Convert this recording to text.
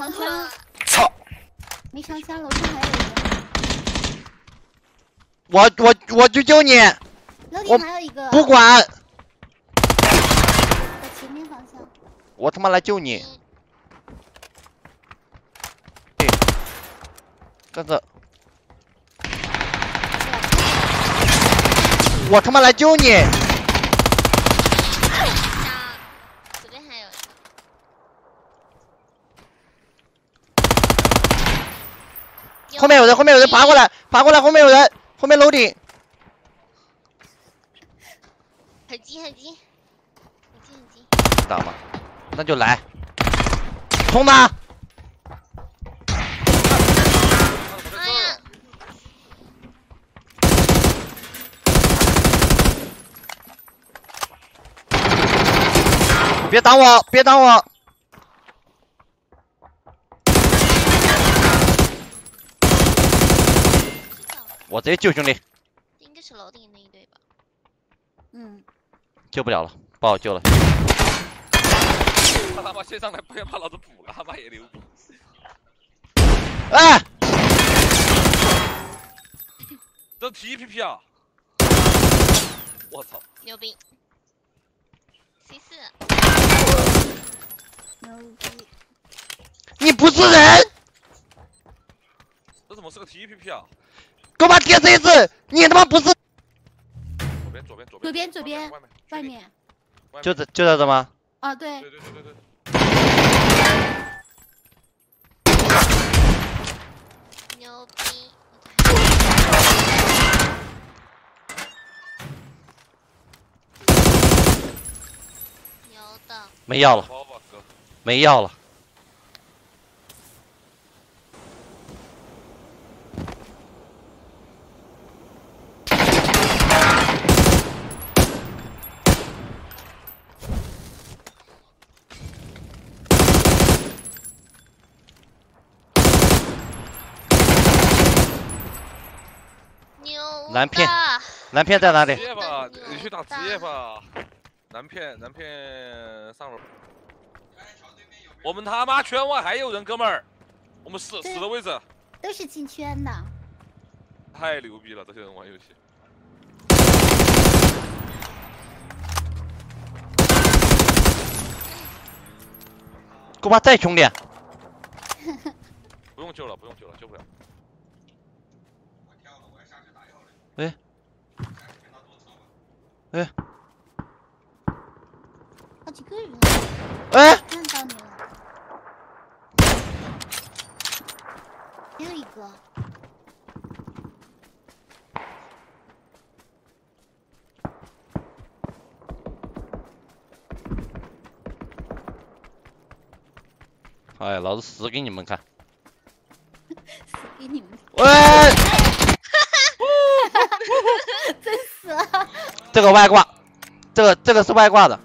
长枪，操！没长枪，楼上还有一个，我我我去救你，楼我顶还有一个，不管，在前面方向，我他妈来救你。对哥哥，我他妈来救你！上左边还有一个，后面有人，后面有人爬过来，爬过来，后面有人，后面楼顶。很近很近，很近很近。知道吗？那就来，冲他！哎呀，别挡我，别挡我！我直接救兄弟，这应该是楼顶那一队吧？嗯，救不了了，不好救了。他他妈先上来，不要把老子补了，他妈也牛逼。哎，这 T P P 啊！我操！牛逼！C 四，牛逼，你不是人，这怎么是个 T P P 啊？给我把铁锤子！你他妈不是，左边左边左边左边左边外面外面，就这就在这吗？啊对对，对对对对，牛逼！牛的，没药了，没药了。牛蓝片蓝片在哪里职？业吧，你去打职业吧。蓝片蓝片上楼。我们他妈圈外还有人，哥们儿，我们死死的位置都是进圈的，太牛逼了，这些人玩游戏。给我把再兄弟，不用救了，不用救了，救不了。好几个人，哎，看到你了，还有一个，哎，老子死给你们看！死给你们，喂，真死了，这个外挂，这个这个是外挂的，